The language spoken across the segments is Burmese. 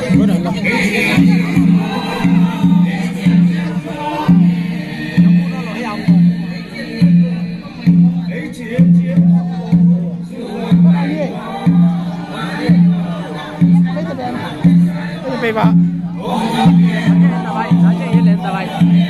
ဟုတ်တယ်လားပေးပါ။ဟုတ်ကဲ့။ဒါလိုက်ဒါကျရင်လည်းဒါလိုက်။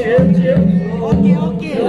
Okay, okay.